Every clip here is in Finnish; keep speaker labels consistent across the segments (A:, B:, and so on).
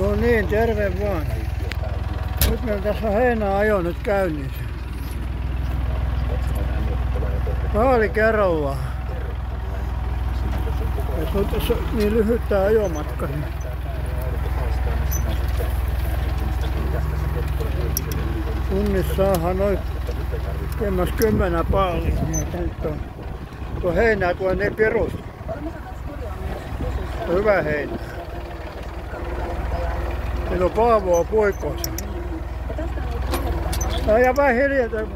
A: No niin, terve vaan. Nyt meillä tässä on heinäajo nyt käynnissä. Paali kerrallaan. Ja se on tässä niin lyhyt tää ajomatka. Niin noin kemmas kymmenen paalia. Tuo heinää tulee niin perus. Hyvä heinä. Meillä on Paavoa puikoissa. No ja vähän hiljaa.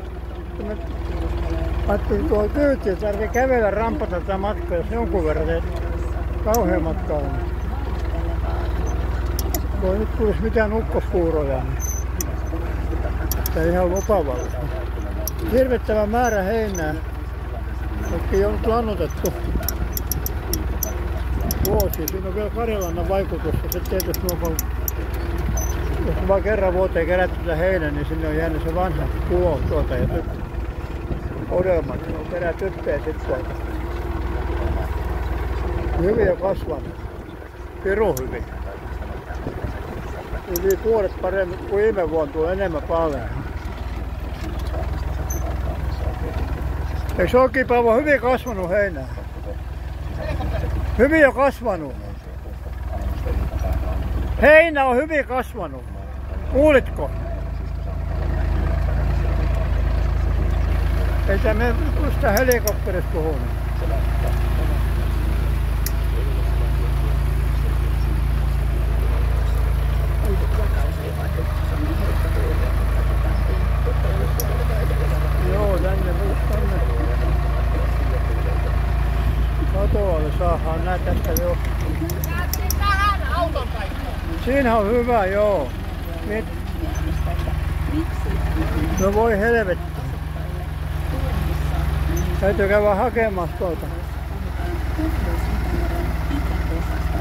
A: Ajattelin kyyti, että tarvii kävellä rampata tätä matkaa, jos jonkun verran teet kauhean matkaa on. Kun nyt tulisi mitään ukkospuuroja, niin tämä ihan lupavallista. Hirvittävä määrä heinää, jotka on nyt lannotettu vuosi. Siinä on vielä Karjalannan vaikutusta. Se tietysti on paljon jos vaan kerran vuoteen kerätty tätä heinää, niin sinne on jäänyt se vanha kulo tuolta ja nyt odelmat, ne on kerää typpeä sitten. Hyvin on kasvanut. Piru hyvin. Yli puolet paremmin kuin viime vuonna tulee enemmän paljon. Eikö oikein Paavo hyvin kasvanut heinää? Hyvin on kasvanut. Heinä on hyvin kasvanut. Kuulitko? Ei me tuosta helikopterista puhunut. Joo, saadaan nää tästä jo.
B: tähän auton paikkaan.
A: Siinä on hyvä, joo. Mit? No voi helvetti. Täytyy käydä hakemassa tuolta.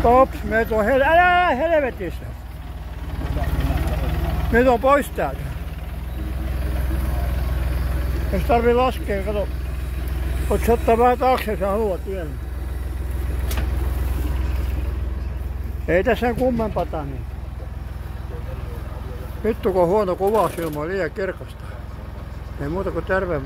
A: Tops, me on hel... Älä, älä helvetissä. Me on pois täältä. Jos tarvii laskea, kato. Voit ottaa vähän taakse, jos haluat vielä. Ei tässä kummempata niin. Vittu kun on huono kuvaus ilman liian kirkasta. Ei muuta kuin terve vaan.